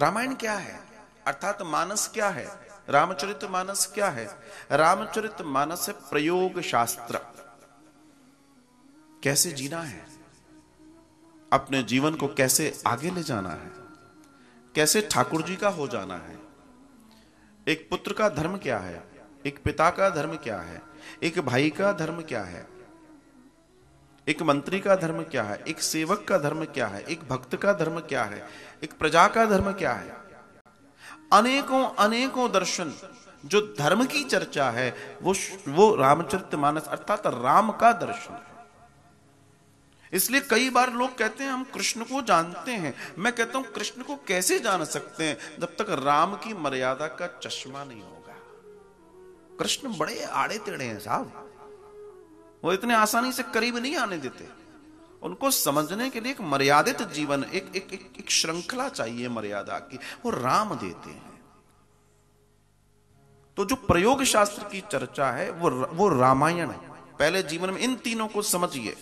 रामायण क्या है? अर्थात मानस क्या है? रामचरित मानस क्या है? रामचरित मानस है प्रयोग शास्त्र कैसे जीना है? अपने जीवन को कैसे आगे ले जाना है? कैसे ठाकुर जी का हो जाना है? एक पुत्र का धर्म क्या है? एक पिता का धर्म क्या है? एक भाई का धर्म क्या है? एक मंत्री का धर्म क्या है? एक सेवक का धर्म क्या है? एक भक्त का धर्म क्या है? एक प्रजा का धर्म क्या है? अनेकों अनेकों दर्शन, जो धर्म की चर्चा है, वो वो रामचरित मानस, अर्थात राम का दर्शन है। इसलिए कई बार लोग कहते हैं, हम कृष्ण को जानते हैं। मैं कहता हूँ, कृष्ण को कैसे जान सकते हैं? जब तक राम की मर्यादा का चश्मा नहीं होगा। कृष्ण बड़े आड़े तेड़े हैं साहब। वो इतने आसानी से करीब नहीं आने देते। उनको समझने के लिए एक मर्यादित जीवन एक एक एक, एक श्रृंखला चाहिए मर्यादा की। वो राम देते हैं। तो जो प्रयोग शास्त्र की चर्चा है वो वो रामायण है। पहले जीवन में इन तीनों को समझिए।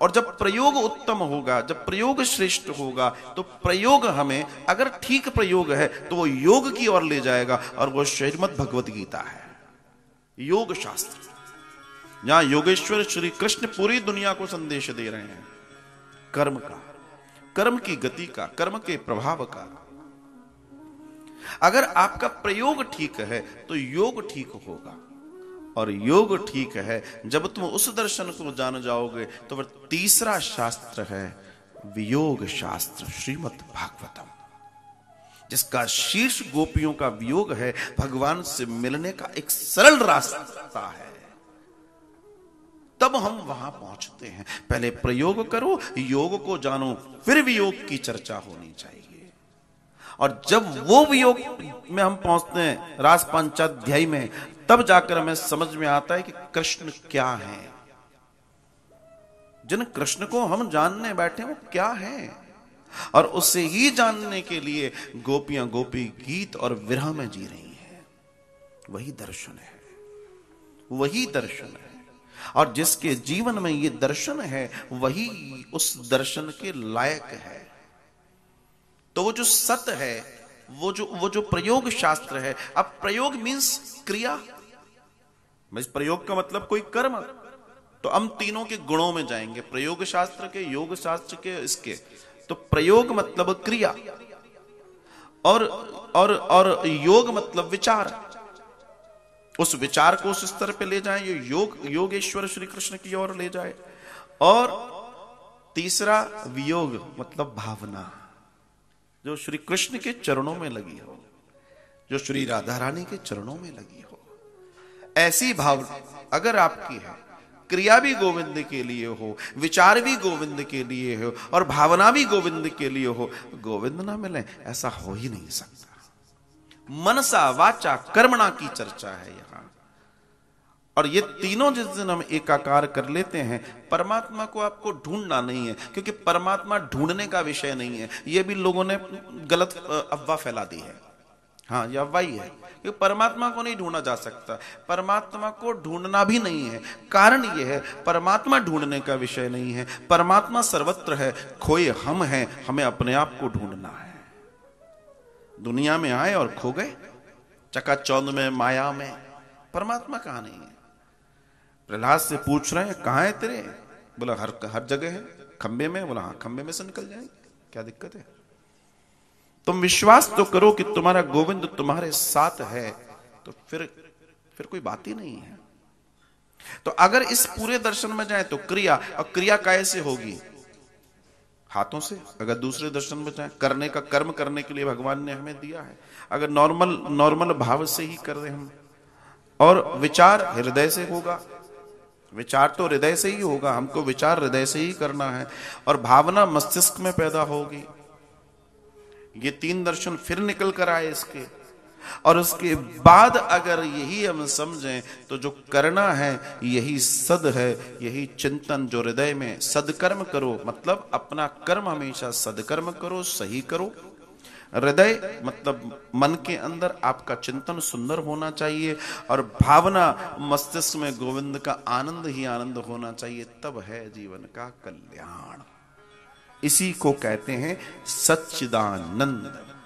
और जब प्रयोग उत्तम होगा जब प्रयोग श्रेष्ठ होगा तो प्रयोग हमें अगर ठीक प्रयोग है तो वो योग की ओर ले जाएगा। और वो श्रीमद भगवत गीता है। योग शास्त्र जहाँ योगेश्वर श्री कृष्ण पूरी दुनिया को संदेश दे रहे हैं। कर्म का, कर्म की गति का, कर्म के प्रभाव का। अगर आपका प्रयोग ठीक है तो योग ठीक होगा। और योग ठीक है, जब तुम उस दर्शन को जान जाओगे तो फिर तीसरा शास्त्र है, वियोग शास्त्र, श्रीमद भागवतम। जिसका शीर्ष गोपियों का वियोग है, भगवान से मिलने का एक सरल रास्ता है। तब हम वहाँ पहुँचते हैं। पहले प्रयोग करो, योग को जानो, फिर वियोग की चर्चा होनी चाहिए। और जब वो वियोग में हम पहुँचते हैं, रास पंचाध्याय में, तब जाकर हमें समझ में आता है कि कृष्ण क्या है। जिन कृष्ण को हम जानने बैठे वो क्या है? और उसे ही जानने के लिए गोपियाँ गोपी गीत और विरह में जी रही हैं। वही दर्शन है। वही दर्शन है। और जिसके जीवन में ये दर्शन है, वही उस दर्शन के लायक है। तो वो जो सत है, वो जो वो जो प्रयोग शास्त्र है, अब प्रयोग मीन्स क्रिया। प्रयोग का मतलब कोई कर्म। तो हम तीनों के गुणों में जाएँगे, प्रयोग शास्त्र के, योग शास्त्र के, इसके। तो प्रयोग मतलब क्रिया और और और योग मतलब विचार। उस विचार को उस स्तर पे ले जाए, ये योग, योगेश्वर श्री कृष्ण की ओर ले जाए। और तीसरा वियोग मतलब भावना, जो श्री कृष्ण के चरणों में लगी हो, जो श्री राधा रानी के चरणों में लगी हो। ऐसी भाव, अगर आपकी है, क्रिया भी गोविंद के लिए हो, विचार भी गोविंद के लिए हो, और भावना भी गोविंद के लिए हो, गोविंद ना मिले, ऐसा हो ही नहीं सकता। मनसा वाचा कर्मणा की चर्चा है यहाँ। और ये तीनों जिस दिन हम एकाकार कर लेते हैं, परमात्मा को आपको ढूंढना नहीं है, क्योंकि परमात्मा ढूँढने का विषय नहीं है। ये भी लोगों ने गलत अफवाह फैला दी है। हाँ यह वही है कि परमात्मा को नहीं ढूंढा जा सकता। परमात्मा को ढूंढना भी नहीं है। कारण यह है, परमात्मा ढूँढने का विषय नहीं है। परमात्मा सर्वत्र है, खोए हम हैं, हमें अपने आप को ढूंढना है। दुनिया में आए और खो गए। चकाचौंध में, माया में। परमात्मा कहा नहीं है? प्रहलाद से पूछ रहे हैं, कहा है तेरे? बोला, हर हर जगह है। खंबे में? बोला हाँ खंबे में से निकल जाएँगे। क्या दिक्कत है? तुम विश्वास तो करो कि तुम्हारा गोविंद तुम्हारे साथ है तो फिर फिर कोई बात ही नहीं है। तो अगर इस पूरे दर्शन में जाए तो क्रिया, और क्रिया कैसे होगी? हाथों से, अगर दूसरे दर्शन में जाए, करने का कर्म करने के लिए भगवान ने हमें दिया है। अगर नॉर्मल नॉर्मल भाव से ही कर रहे हम। और विचार हृदय से होगा। विचार तो हृदय से ही होगा। हमको विचार हृदय से ही करना है। और भावना मस्तिष्क में पैदा होगी। ये तीन दर्शन फिर निकल कर आए इसके। और उसके बाद अगर यही हम समझें तो जो करना है, यही सद है, यही चिंतन जो हृदय में सदकर्म करो। मतलब अपना कर्म हमेशा सदकर्म करो, सही करो। हृदय मतलब मन के अंदर आपका चिंतन सुंदर होना चाहिए और भावना मस्तिष्क में गोविंद का आनंद ही आनंद होना चाहिए। तब है जीवन का कल्याण। इसी को कहते हैं सच्चिदानंद।